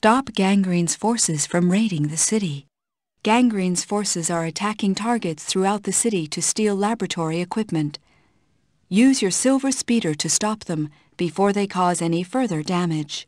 Stop Gangrene's forces from raiding the city. Gangrene's forces are attacking targets throughout the city to steal laboratory equipment. Use your silver speeder to stop them before they cause any further damage.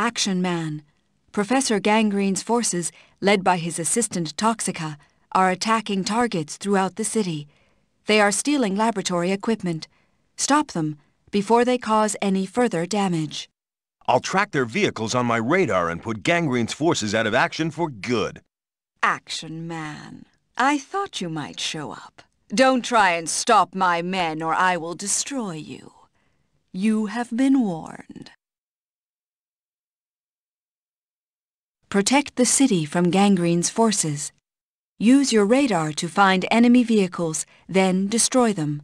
Action Man. Professor Gangrene's forces, led by his assistant Toxica, are attacking targets throughout the city. They are stealing laboratory equipment. Stop them before they cause any further damage. I'll track their vehicles on my radar and put Gangrene's forces out of action for good. Action Man. I thought you might show up. Don't try and stop my men or I will destroy you. You have been warned. Protect the city from Gangrene's forces. Use your radar to find enemy vehicles, then destroy them.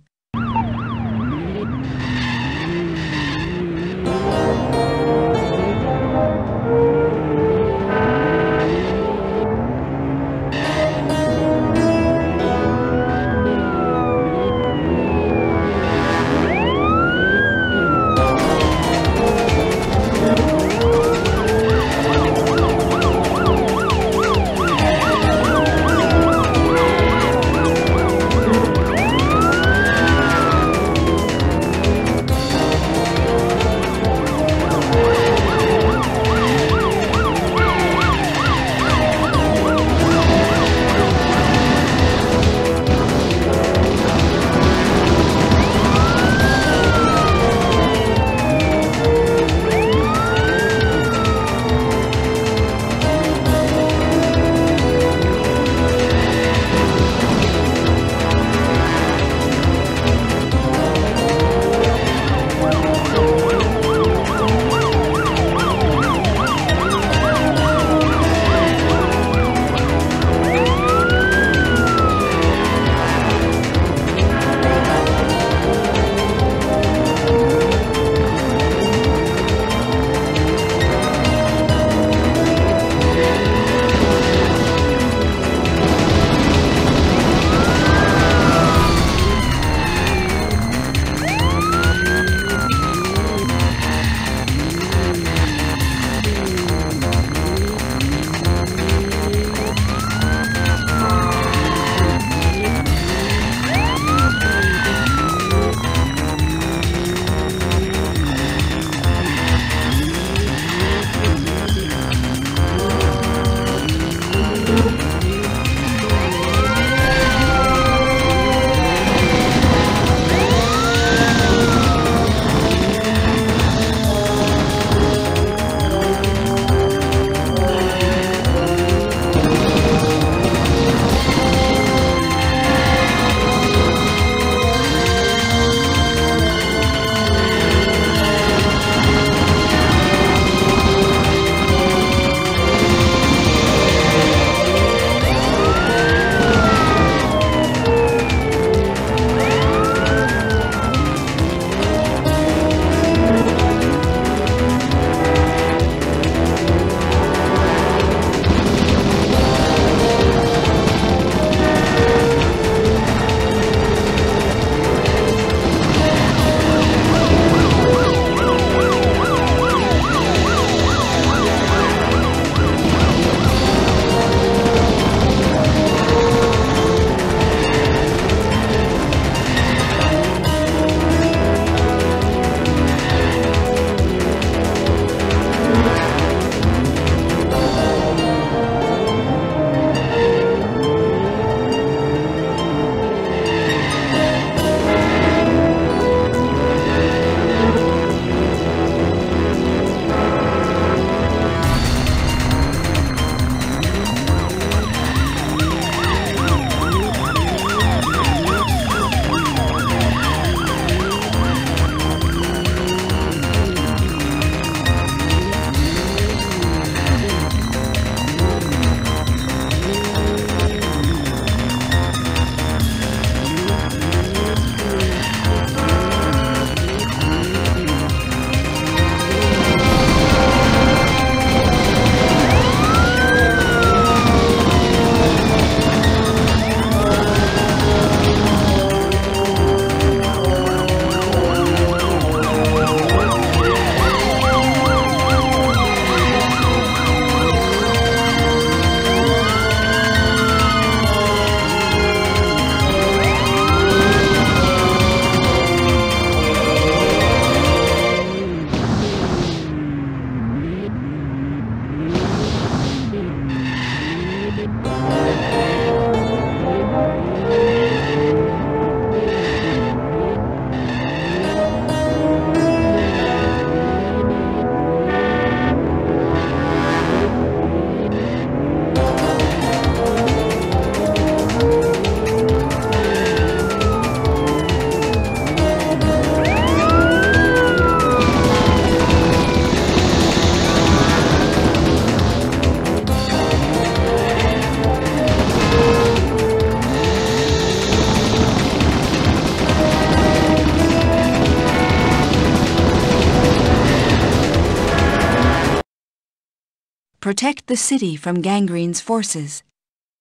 Protect the city from Gangrene's forces.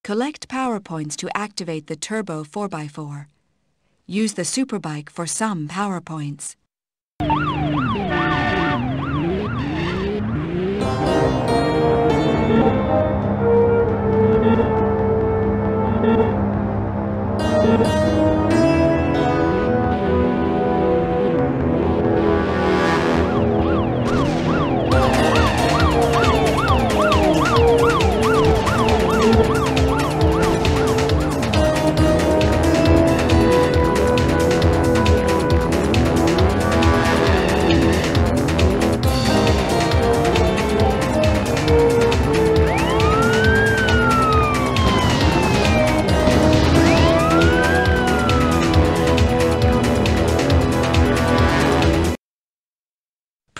Collect power points to activate the Turbo 4x4. Use the Superbike for some power points.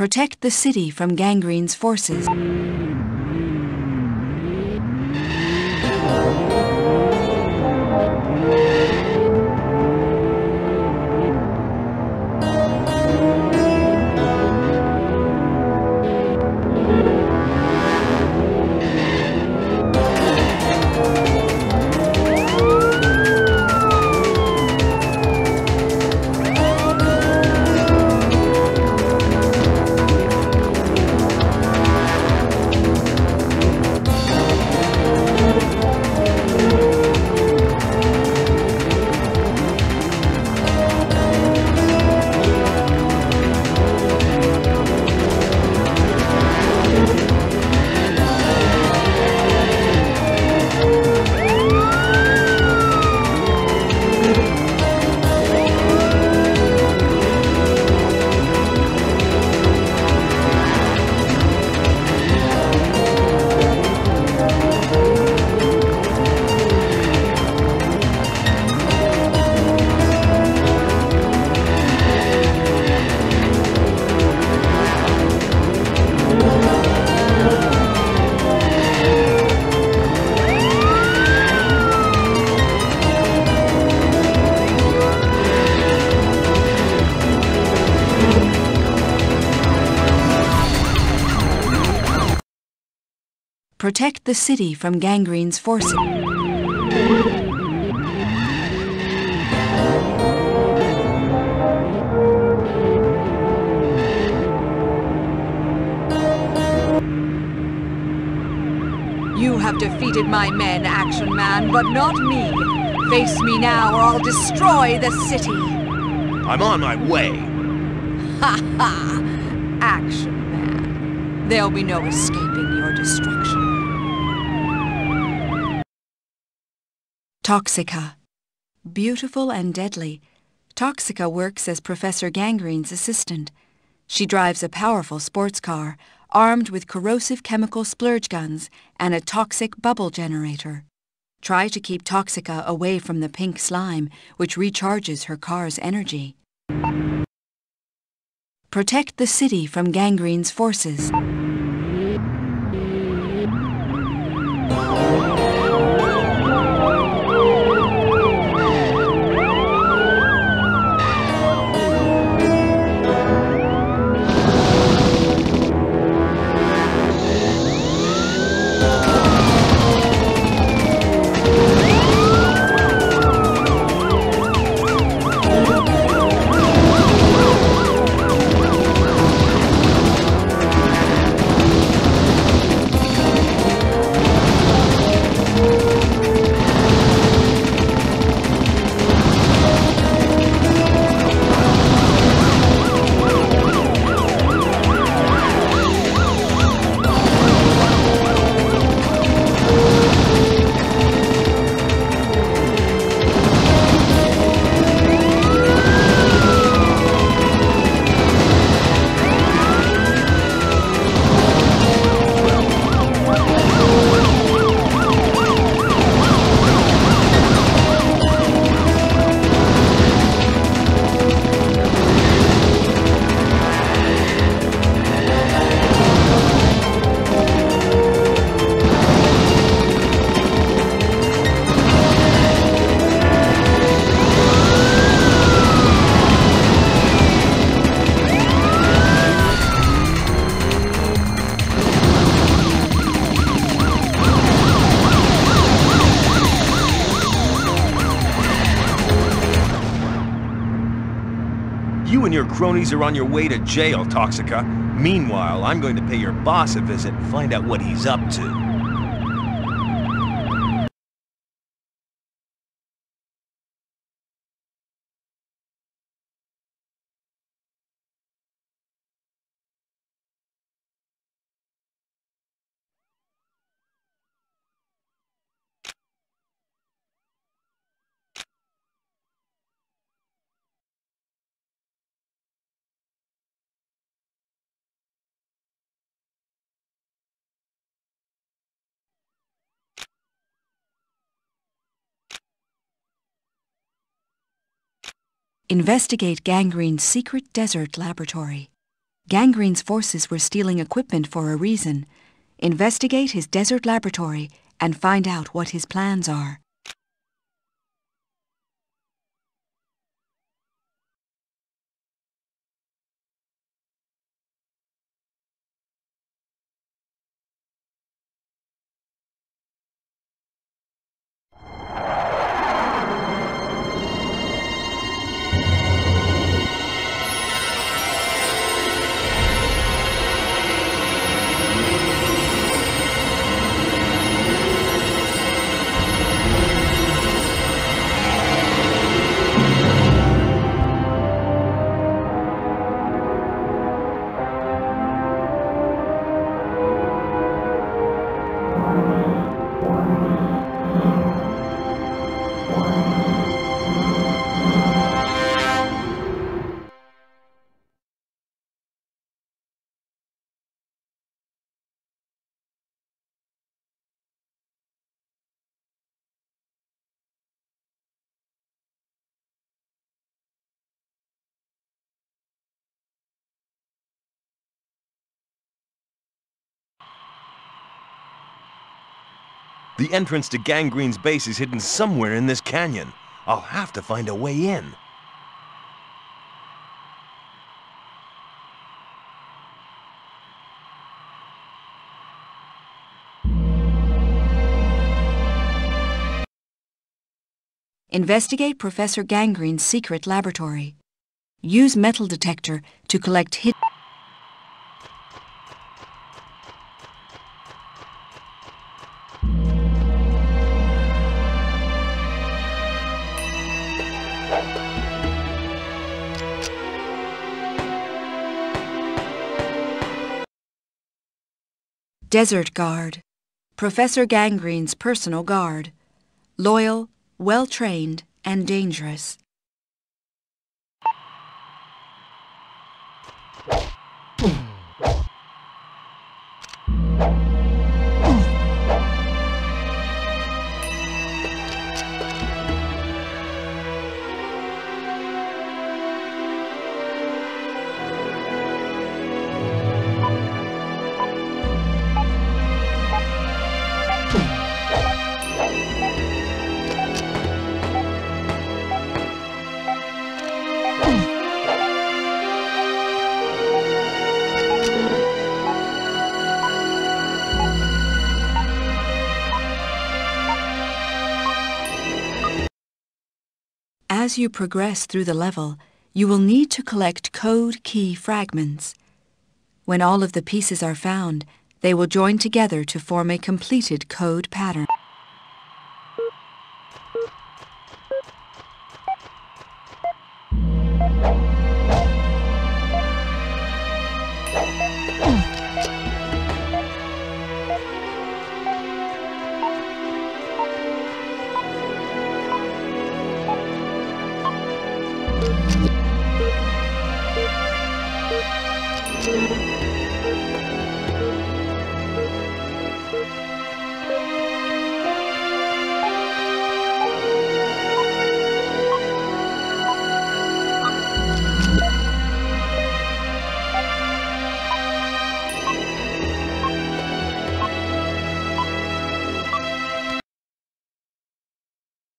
Protect the city from Gangrene's forces. Protect the city from Gangrene's forces. You have defeated my men, Action Man, but not me. Face me now or I'll destroy the city. I'm on my way. Ha ha! Action Man. There'll be no escaping your destruction. Toxica. Beautiful and deadly, Toxica works as Professor Gangrene's assistant. She drives a powerful sports car, armed with corrosive chemical splurge guns and a toxic bubble generator. Try to keep Toxica away from the pink slime, which recharges her car's energy. Protect the city from Gangrene's forces. Cronies are on your way to jail, Toxica. Meanwhile, I'm going to pay your boss a visit and find out what he's up to. Investigate Gangrene's secret desert laboratory. Gangrene's forces were stealing equipment for a reason. Investigate his desert laboratory and find out what his plans are. The entrance to Gangrene's base is hidden somewhere in this canyon. I'll have to find a way in. Investigate Professor Gangrene's secret laboratory. Use metal detector to collect hidden... Desert Guard. Professor Gangrene's personal guard. Loyal, well-trained, and dangerous. Hmm. As you progress through the level, you will need to collect code key fragments. When all of the pieces are found, they will join together to form a completed code pattern.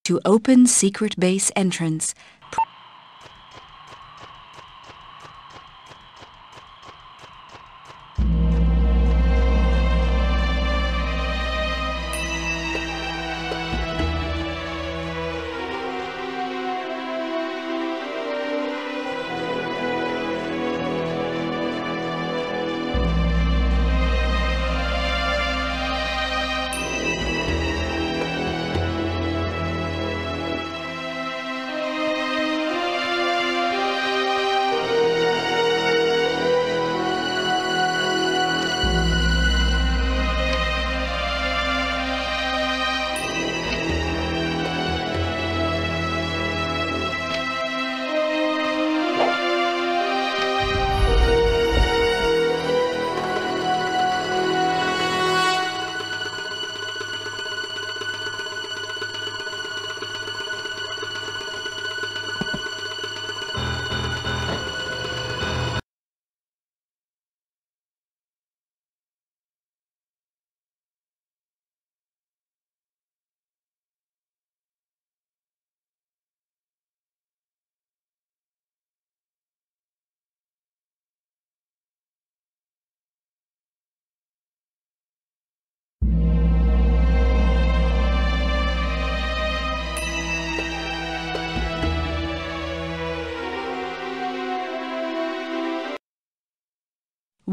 To open secret base entrance,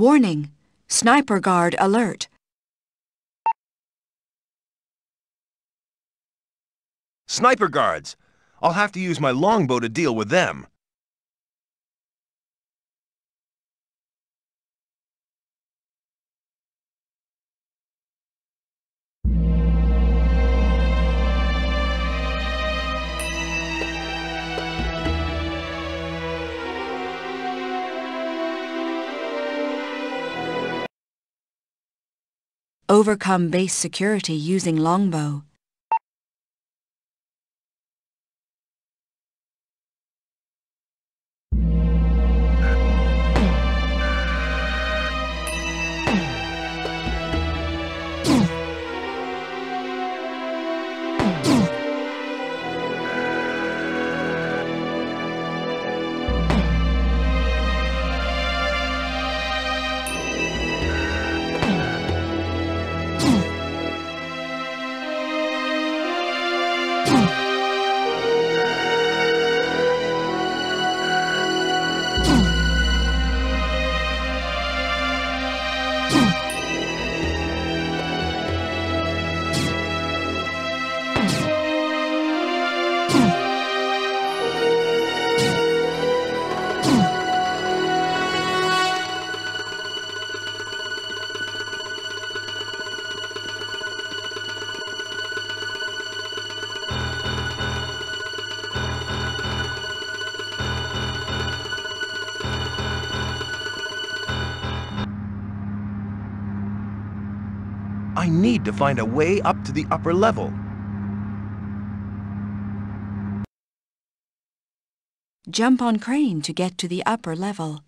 Warning! Sniper guard alert! Sniper guards! I'll have to use my longbow to deal with them. Overcome base security using longbow. I need to find a way up to the upper level. Jump on crane to get to the upper level.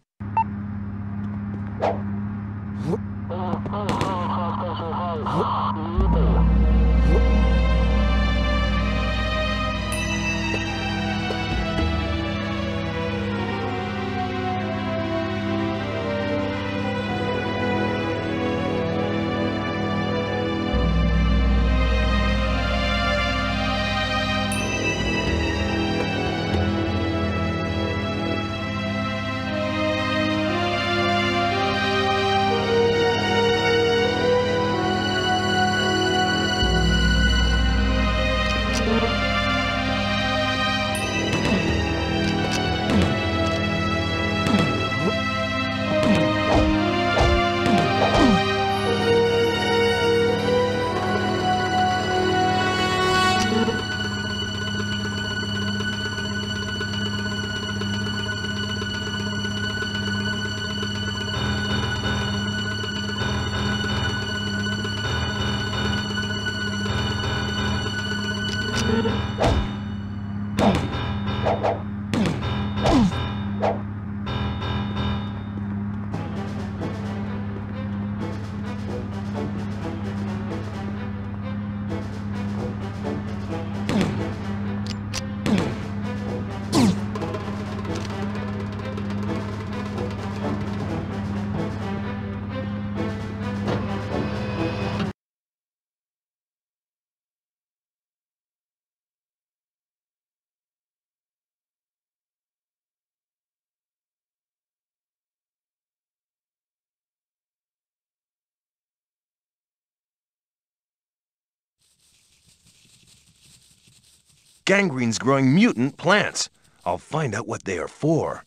gangrene's growing mutant plants. I'll find out what they are for.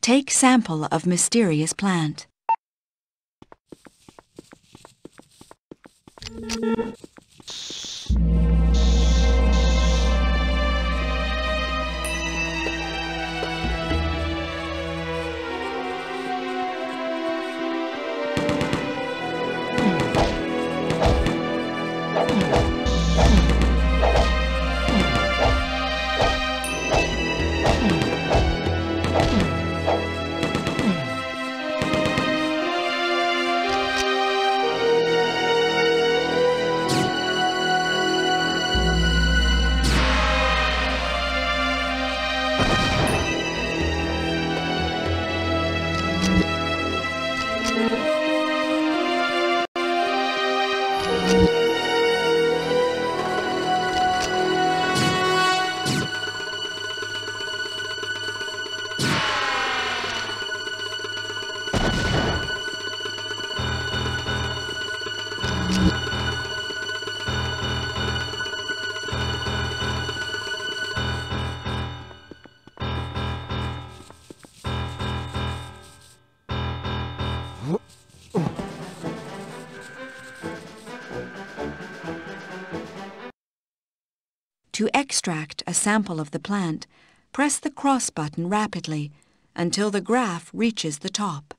Take sample of mysterious plant. To extract a sample of the plant, press the cross button rapidly until the graph reaches the top.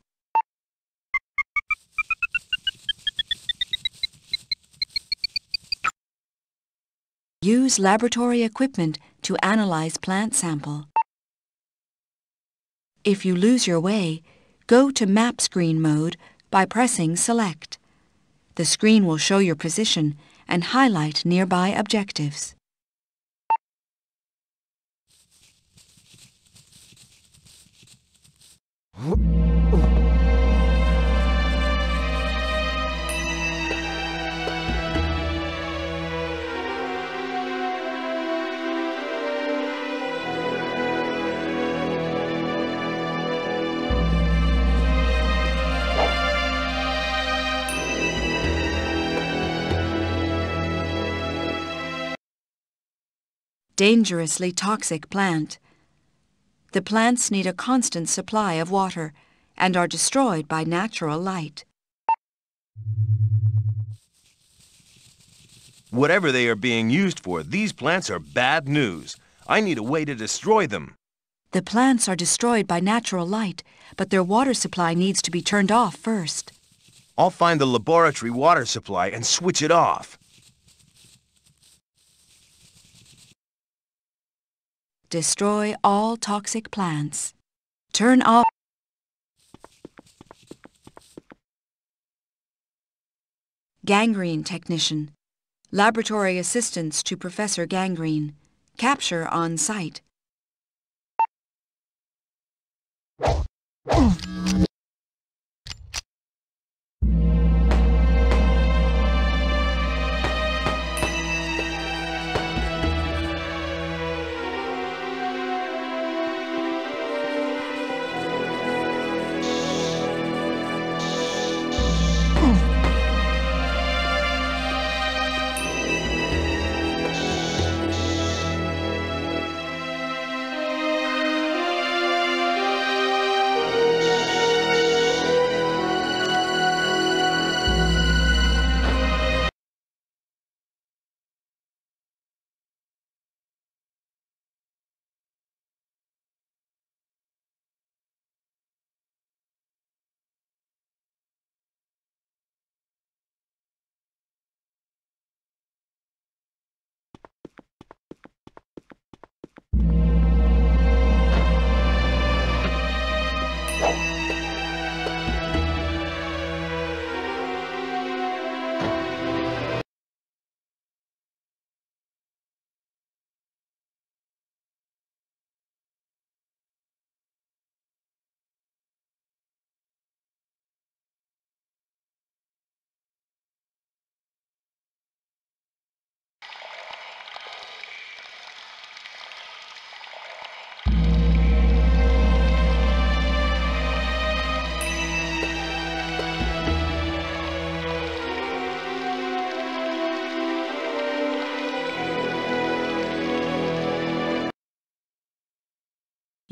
Use laboratory equipment to analyze plant sample. If you lose your way, go to map screen mode by pressing Select. The screen will show your position and highlight nearby objectives. Dangerously toxic plant. The plants need a constant supply of water and are destroyed by natural light. Whatever they are being used for, these plants are bad news. I need a way to destroy them. The plants are destroyed by natural light, but their water supply needs to be turned off first. I'll find the laboratory water supply and switch it off. Destroy all toxic plants. Turn off. Gangrene Technician. Laboratory Assistance to Professor Gangrene. Capture on sight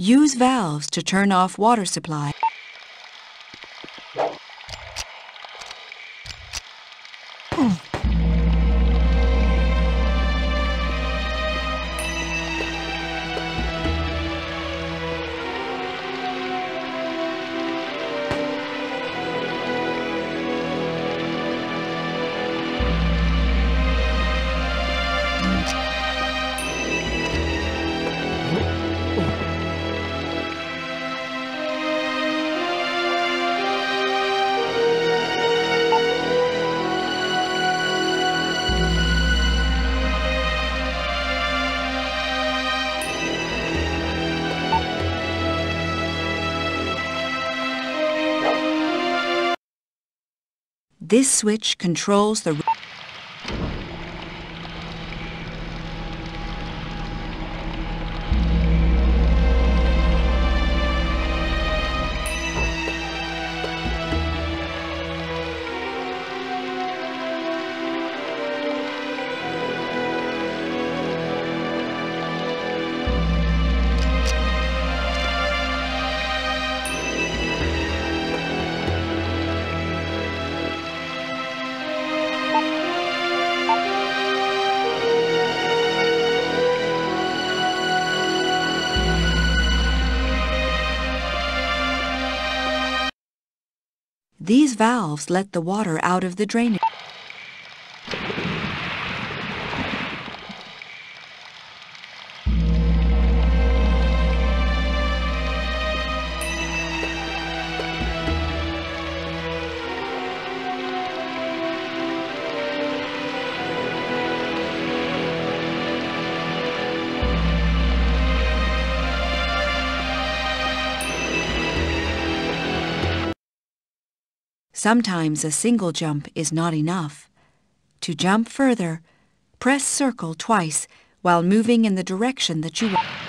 Use valves to turn off water supply. This switch controls the These valves let the water out of the drainage. Sometimes a single jump is not enough. To jump further, press circle twice while moving in the direction that you want.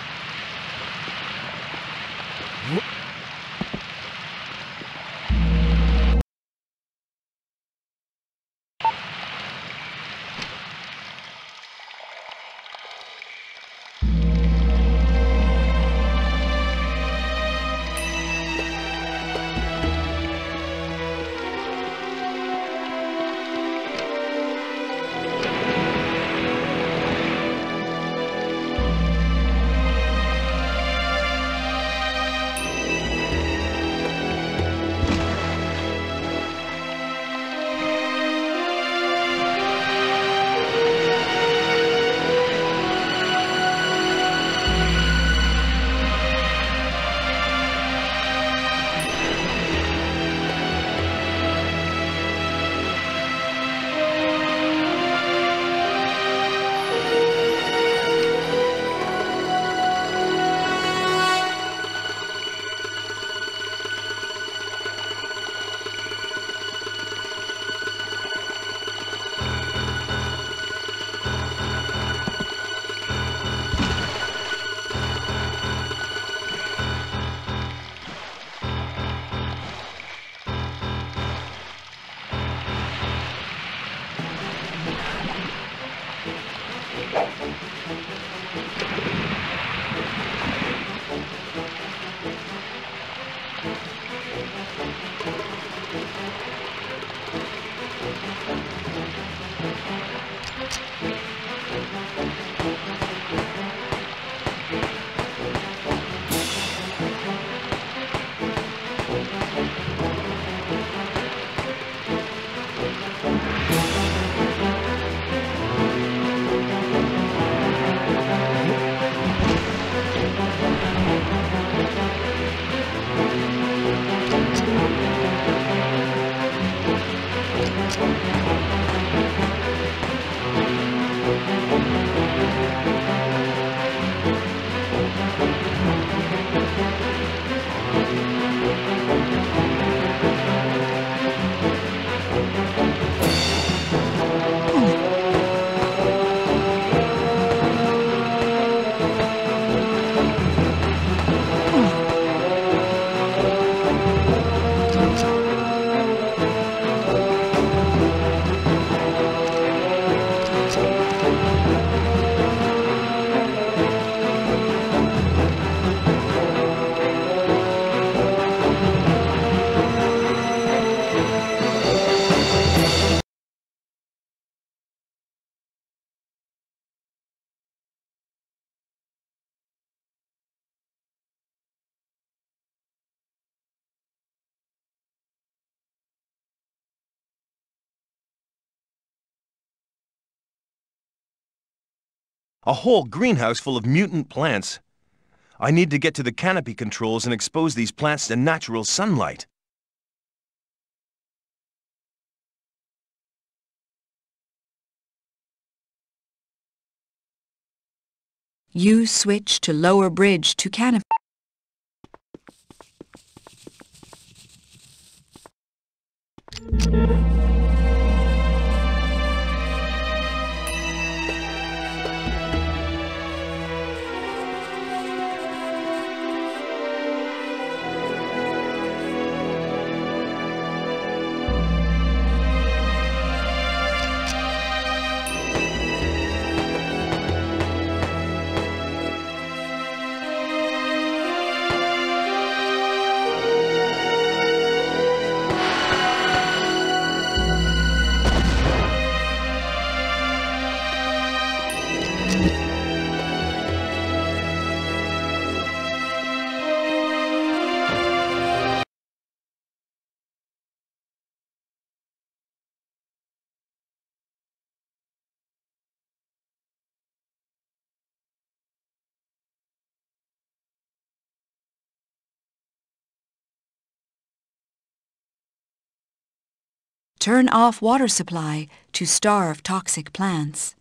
A whole greenhouse full of mutant plants. I need to get to the canopy controls and expose these plants to natural sunlight. You switch to lower bridge to canopy. Turn off water supply to starve toxic plants.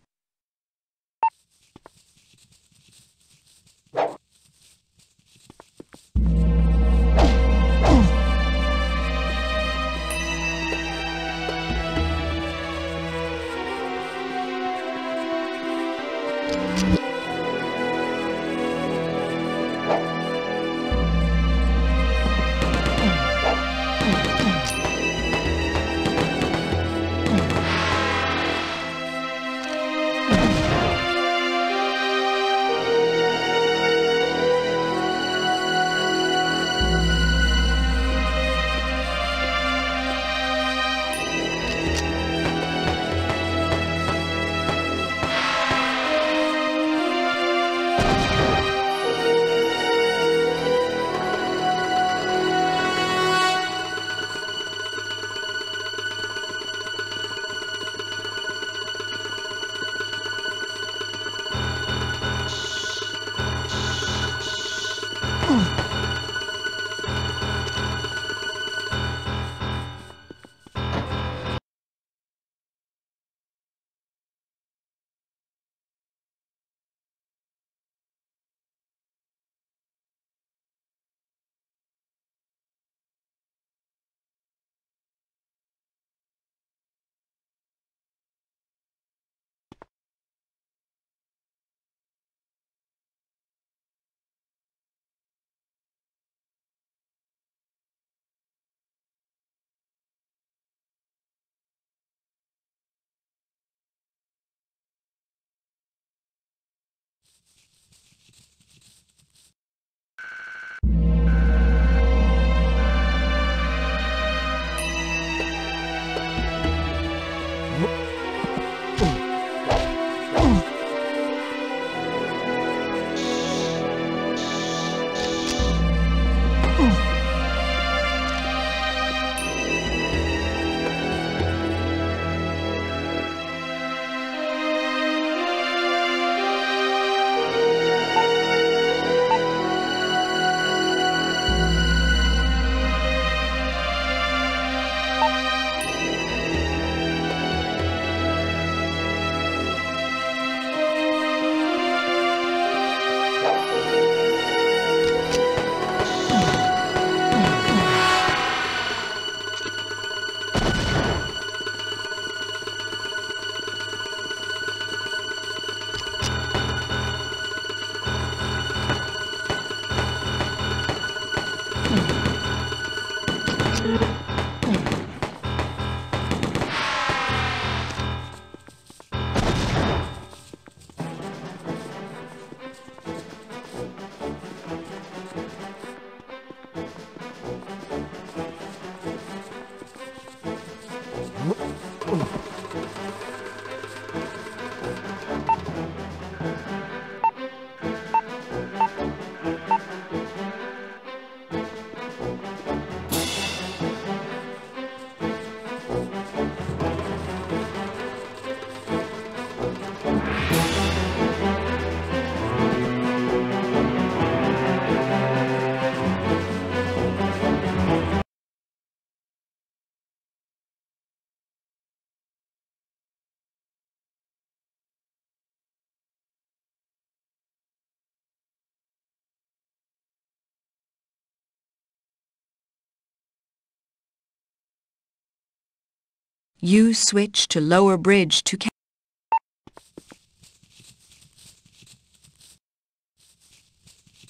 You switch to lower bridge to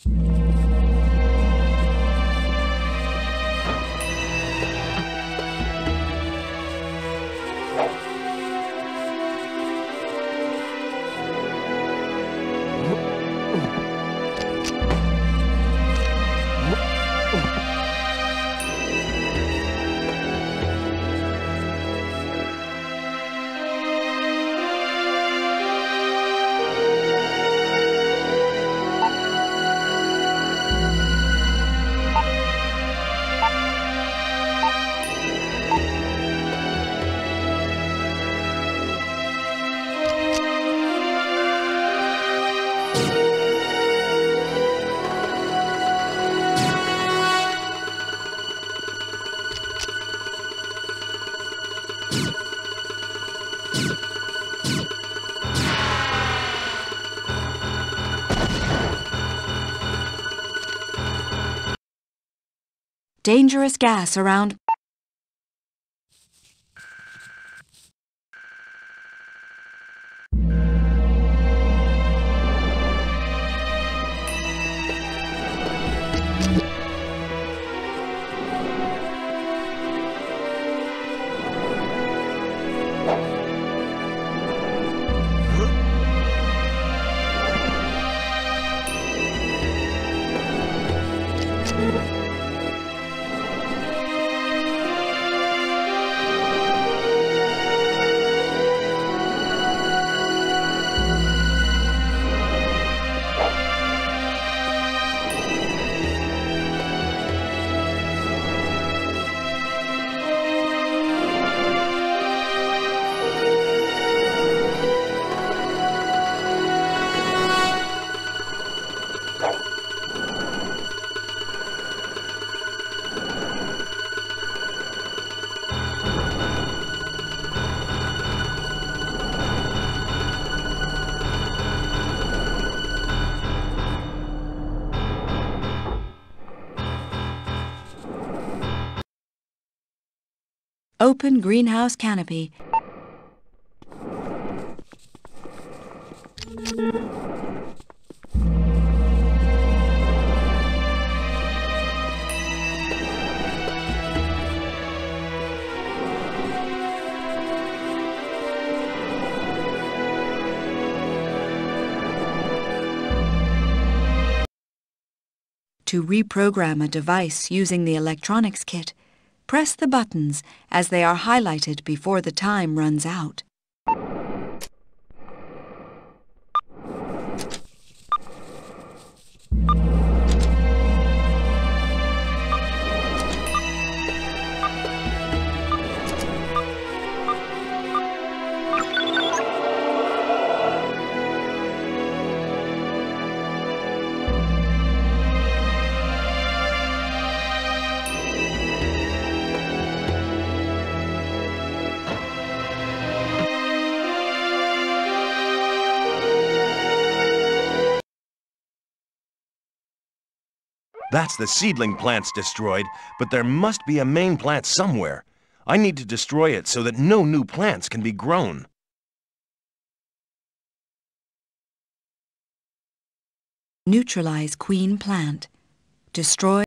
cancel. Dangerous gas around open greenhouse canopy. To reprogram a device using the electronics kit, press the buttons as they are highlighted before the time runs out. That's the seedling plants destroyed, but there must be a main plant somewhere. I need to destroy it so that no new plants can be grown. Neutralize queen plant. Destroy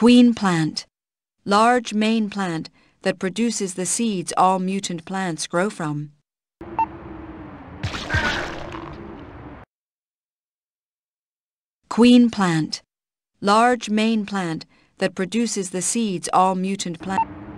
Queen plant. Large main plant that produces the seeds all mutant plants grow from. Queen plant. Large main plant that produces the seeds all mutant plants.